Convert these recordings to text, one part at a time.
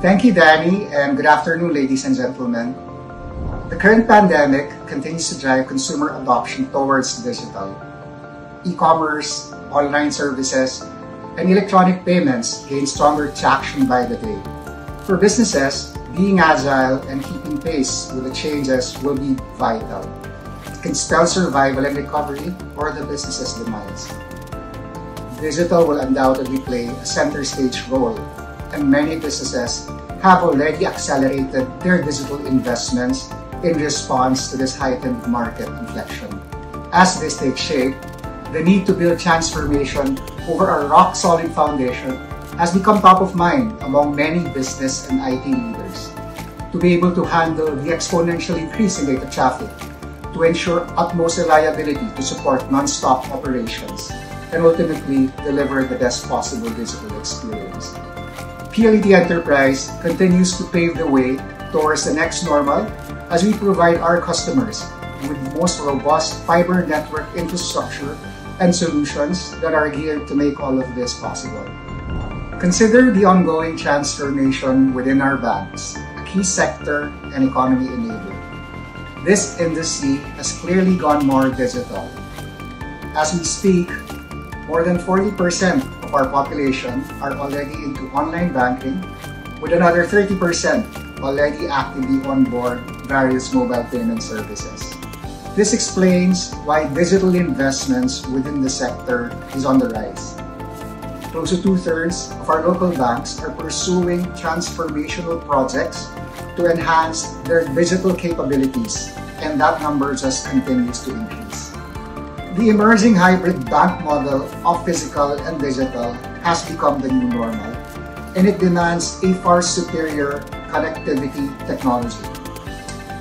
Thank you, Danny, and good afternoon, ladies and gentlemen. The current pandemic continues to drive consumer adoption towards digital. E-commerce, online services, and electronic payments gain stronger traction by the day. For businesses, being agile and keeping pace with the changes will be vital. It can spell survival and recovery or the business's demise. Digital will undoubtedly play a center stage role, and many businesses have already accelerated their digital investments in response to this heightened market inflection. As this takes shape, the need to build transformation over a rock-solid foundation has become top of mind among many business and IT leaders. To be able to handle the exponential increase in data traffic, to ensure utmost reliability to support non-stop operations, and ultimately deliver the best possible digital experience. PLDT Enterprise continues to pave the way towards the next normal as we provide our customers with the most robust fiber network infrastructure and solutions that are geared to make all of this possible. Consider the ongoing transformation within our banks, a key sector and economy enabler. This industry has clearly gone more digital. As we speak, more than 40% of our population are already into online banking, with another 30% already actively on board various mobile payment services. This explains why digital investments within the sector is on the rise. Close to two-thirds of our local banks are pursuing transformational projects to enhance their digital capabilities, and that number just continues to increase. The emerging hybrid bank model of physical and digital has become the new normal, and it demands a far superior connectivity technology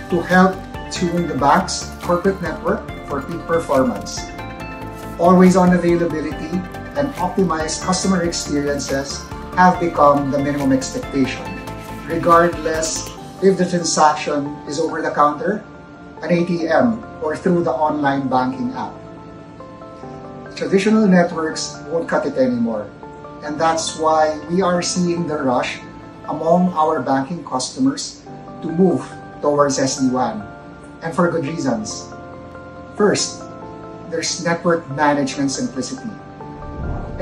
to help tune the bank's corporate network for peak performance. Always on availability and optimized customer experiences have become the minimum expectation, regardless if the transaction is over the counter, an ATM, or through the online banking app. Traditional networks won't cut it anymore, and that's why we are seeing the rush among our banking customers to move towards SD-WAN and for good reasons. First, there's network management simplicity.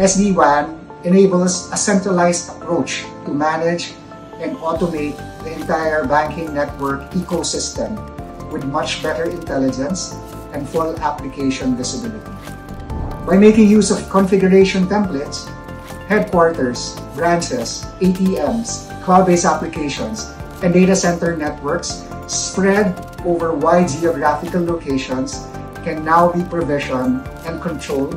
SD-WAN enables a centralized approach to manage and automate the entire banking network ecosystem with much better intelligence and full application visibility. By making use of configuration templates, headquarters, branches, ATMs, cloud-based applications, and data center networks spread over wide geographical locations can now be provisioned and controlled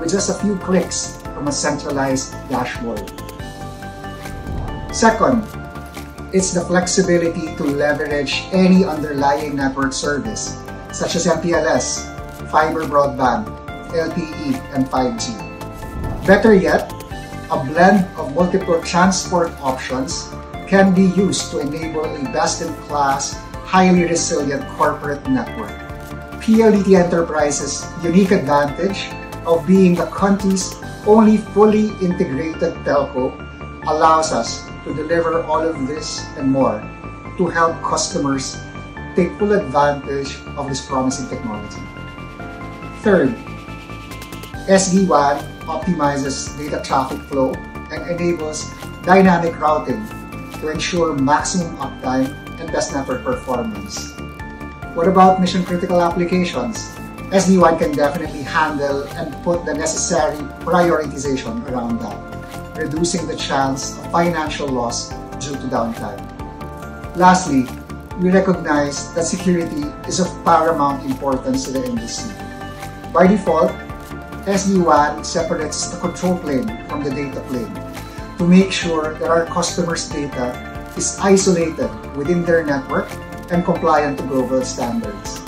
with just a few clicks from a centralized dashboard. Second, it's the flexibility to leverage any underlying network service such as MPLS, fiber broadband, LTE, and 5G. Better yet, a blend of multiple transport options can be used to enable a best-in-class highly resilient corporate network. PLDT Enterprise's unique advantage of being the country's only fully integrated telco allows us to deliver all of this and more to help customers take full advantage of this promising technology. Third, SD-WAN optimizes data traffic flow and enables dynamic routing to ensure maximum uptime and best network performance. What about mission critical applications? SD-WAN can definitely handle and put the necessary prioritization around that, reducing the chance of financial loss due to downtime. Lastly, we recognize that security is of paramount importance to the industry. By default, SD-WAN separates the control plane from the data plane to make sure that our customers' data is isolated within their network and compliant to global standards.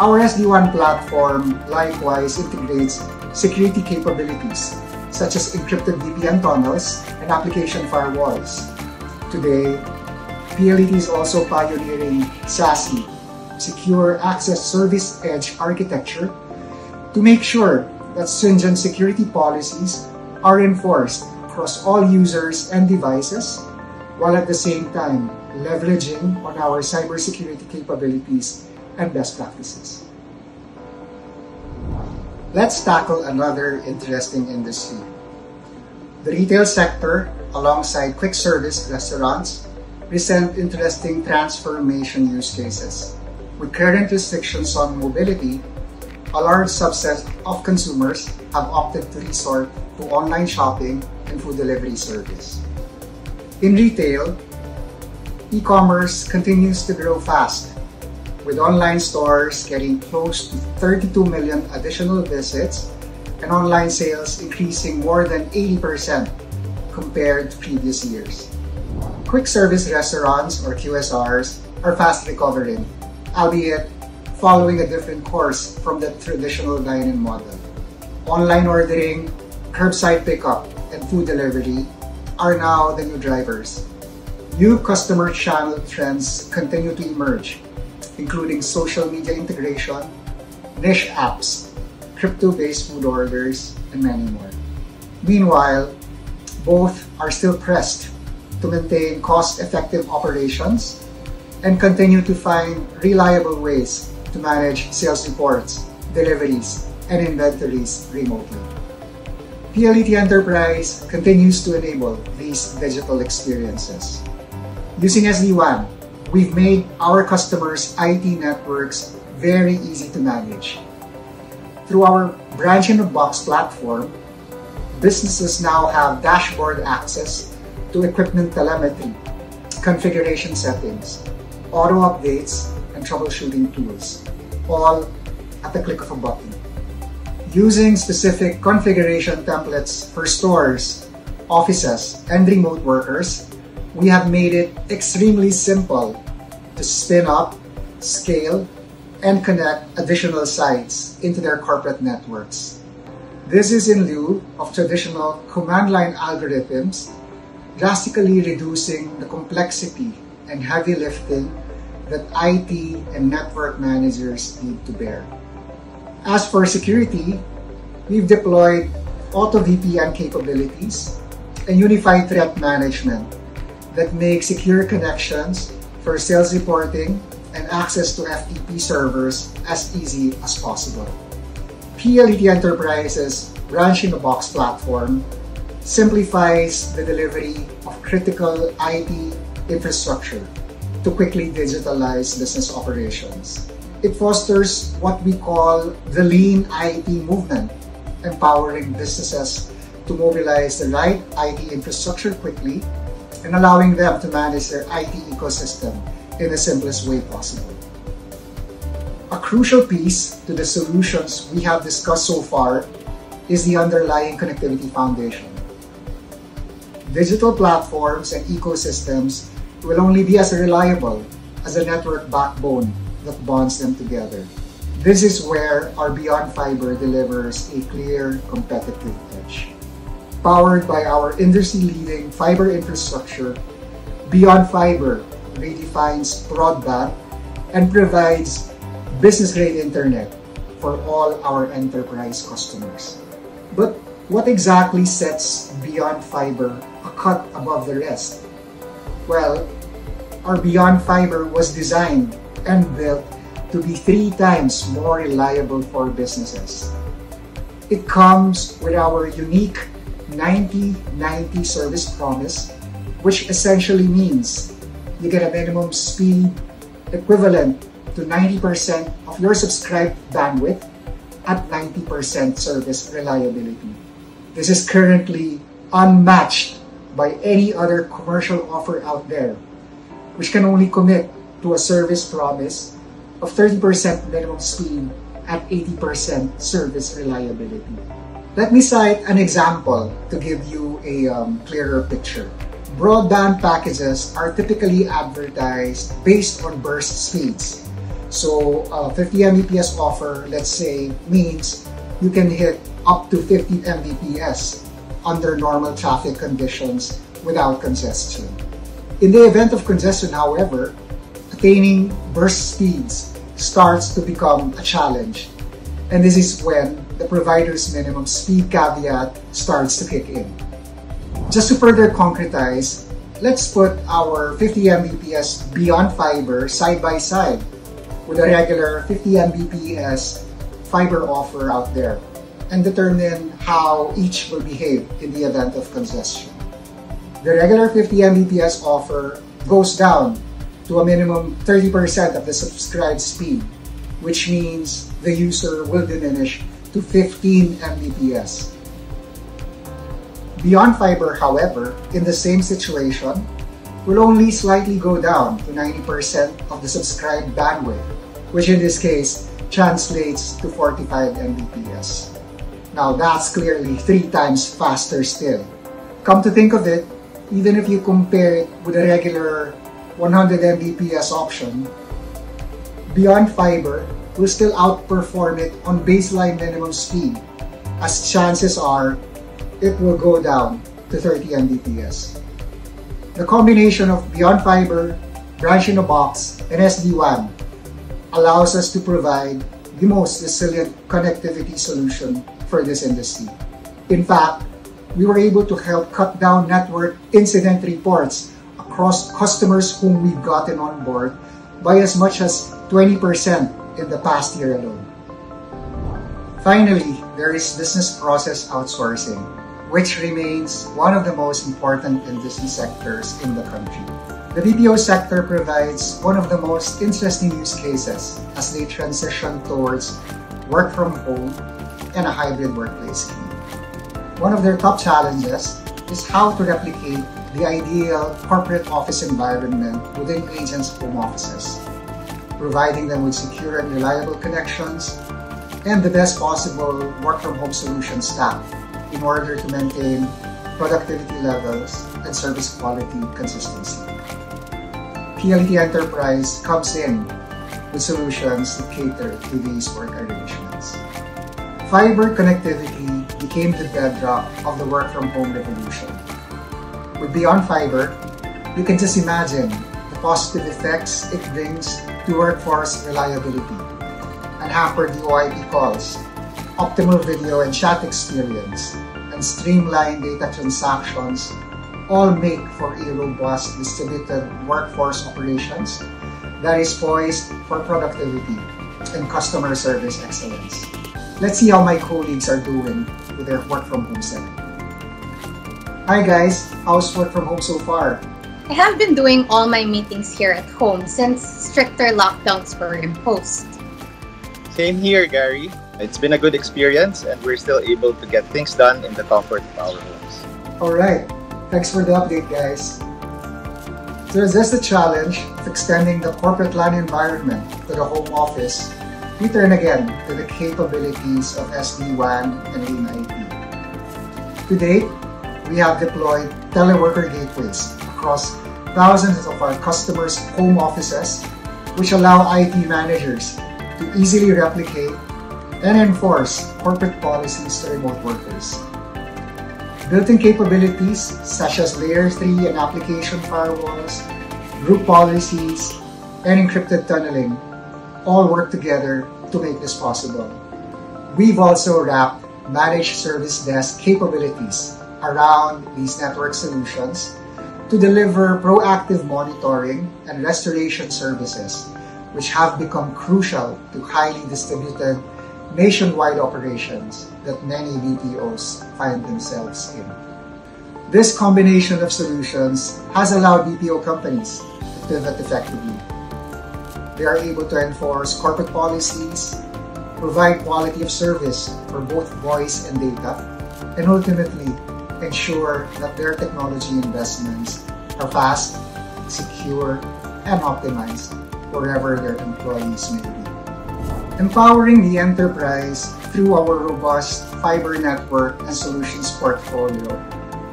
Our SD-WAN platform likewise integrates security capabilities such as encrypted VPN tunnels and application firewalls. Today, PLDT is also pioneering SASE, Secure Access Service Edge architecture, to make sure that stringent security policies are enforced across all users and devices while at the same time leveraging on our cybersecurity capabilities and best practices. Let's tackle another interesting industry. The retail sector, alongside quick service restaurants, present interesting transformation use cases. With current restrictions on mobility, a large subset of consumers have opted to resort to online shopping and food delivery service. In retail, e-commerce continues to grow fast, with online stores getting close to 32 million additional visits and online sales increasing more than 80% compared to previous years. Quick service restaurants or QSRs are fast recovering, albeit following a different course from the traditional dine-in model. Online ordering, curbside pickup, and food delivery are now the new drivers. New customer channel trends continue to emerge, including social media integration, niche apps, crypto-based food orders, and many more. Meanwhile, both are still pressed to maintain cost-effective operations and continue to find reliable ways to manage sales reports, deliveries, and inventories remotely. PLDT Enterprise continues to enable these digital experiences. Using SD-WAN, we've made our customers' IT networks very easy to manage. Through our branch-in-a-box platform, businesses now have dashboard access to equipment telemetry, configuration settings, auto updates, and troubleshooting tools, all at the click of a button. Using specific configuration templates for stores, offices, and remote workers, we have made it extremely simple to spin up, scale, and connect additional sites into their corporate networks. This is in lieu of traditional command line algorithms, drastically reducing the complexity and heavy lifting that IT and network managers need to bear. As for security, we've deployed auto VPN capabilities and unified threat management that make secure connections for sales reporting and access to FTP servers as easy as possible. PLDT Enterprise's branch-in-a-box platform simplifies the delivery of critical IT infrastructure to quickly digitalize business operations. It fosters what we call the lean IT movement, empowering businesses to mobilize the right IT infrastructure quickly and allowing them to manage their IT ecosystem in the simplest way possible. A crucial piece to the solutions we have discussed so far is the underlying connectivity foundation. Digital platforms and ecosystems will only be as reliable as the network backbone that bonds them together. This is where our Beyond Fiber delivers a clear competitive edge. Powered by our industry-leading fiber infrastructure, Beyond Fiber redefines broadband and provides business-grade internet for all our enterprise customers. But what exactly sets Beyond Fiber a cut above the rest? Well, our Beyond Fiber was designed and built to be three times more reliable for businesses. It comes with our unique 90-90 service promise, which essentially means you get a minimum speed equivalent to 90% of your subscribed bandwidth at 90% service reliability. This is currently unmatched by any other commercial offer out there which can only commit to a service promise of 30% minimum speed at 80% service reliability. Let me cite an example to give you a um, clearer picture. Broadband packages are typically advertised based on burst speeds. So, uh, 50 Mbps offer, let's say, means you can hit up to 50 Mbps under normal traffic conditions without congestion. In the event of congestion, however, attaining burst speeds starts to become a challenge. And this is when the provider's minimum speed caveat starts to kick in. Just to further concretize, let's put our 50 Mbps Beyond Fiber side by side with a regular 50 Mbps fiber offer out there and determine how each will behave in the event of congestion. The regular 50 Mbps offer goes down to a minimum 30% of the subscribed speed, which means the user will diminish to 15 Mbps. Beyond fiber, however, in the same situation, will only slightly go down to 90% of the subscribed bandwidth, which in this case translates to 45 Mbps. Now that's clearly three times faster still. Come to think of it, even if you compare it with a regular 100 Mbps option, Beyond Fiber will still outperform it on baseline minimum speed, as chances are it will go down to 30 Mbps. The combination of Beyond Fiber, Branch in a Box, and SD-WAN allows us to provide the most resilient connectivity solution for this industry. In fact, we were able to help cut down network incident reports across customers whom we've gotten on board by as much as 20% in the past year alone. Finally, there is business process outsourcing, which remains one of the most important industry sectors in the country. The BPO sector provides one of the most interesting use cases as they transition towards work from home and a hybrid workplace scheme. One of their top challenges is how to replicate the ideal corporate office environment within agents' home offices, providing them with secure and reliable connections and the best possible work from home solution stack in order to maintain productivity levels and service quality consistency. PLDT Enterprise comes in with solutions that cater to these work arrangements. Fiber connectivity became the bedrock of the work from home revolution. With Beyond Fiber, you can just imagine the positive effects it brings to workforce reliability, unhampered VoIP calls, optimal video and chat experience, and streamlined data transactions all make for a robust distributed workforce operations that is poised for productivity and customer service excellence. Let's see how my colleagues are doing with their work from home setting. Hi guys, how's work from home so far? I have been doing all my meetings here at home since stricter lockdowns were imposed. Same here, Gary. It's been a good experience and we're still able to get things done in the comfort of our homes. Alright, thanks for the update guys. To resist the challenge of extending the corporate LAN environment to the home office, we turn again to the capabilities of SD-WAN and AIM-IP. To date, we have deployed teleworker gateways across thousands of our customers' home offices, which allow IT managers to easily replicate and enforce corporate policies to remote workers. Built-in capabilities such as Layer 3 and application firewalls, group policies, and encrypted tunneling all work together to make this possible. We've also wrapped managed service desk capabilities around these network solutions to deliver proactive monitoring and restoration services, which have become crucial to highly distributed nationwide operations that many BPOs find themselves in. This combination of solutions has allowed BPO companies to pivot effectively they are able to enforce corporate policies, provide quality of service for both voice and data, and ultimately ensure that their technology investments are fast, secure, and optimized wherever their employees may be. Empowering the enterprise through our robust fiber network and solutions portfolio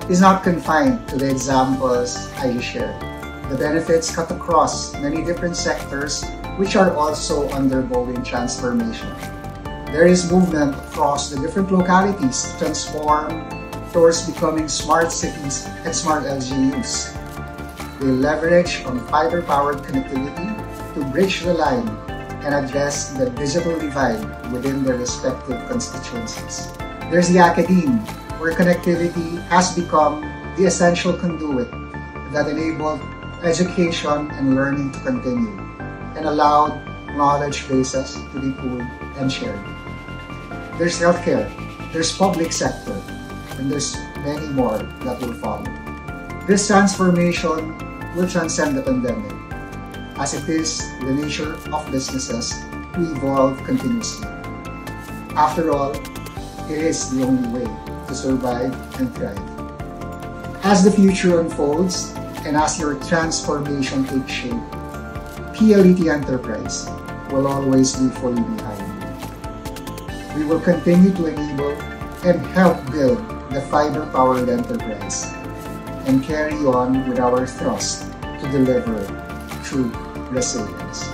is not confined to the examples I shared. The benefits cut across many different sectors which are also undergoing transformation. There is movement across the different localities to transform towards becoming smart cities and smart LGUs. They leverage on fiber-powered connectivity to bridge the line and address the digital divide within their respective constituencies. There's the academe, where connectivity has become the essential conduit that enabled education and learning to continue and allowed knowledge bases to be pooled and shared. There's healthcare, there's public sector, and there's many more that will follow. This transformation will transcend the pandemic, as it is the nature of businesses to evolve continuously. After all, it is the only way to survive and thrive. As the future unfolds and as your transformation takes shape, PLDT Enterprise will always be fully behind you. We will continue to enable and help build the fiber-powered enterprise and carry on with our thrust to deliver true resilience.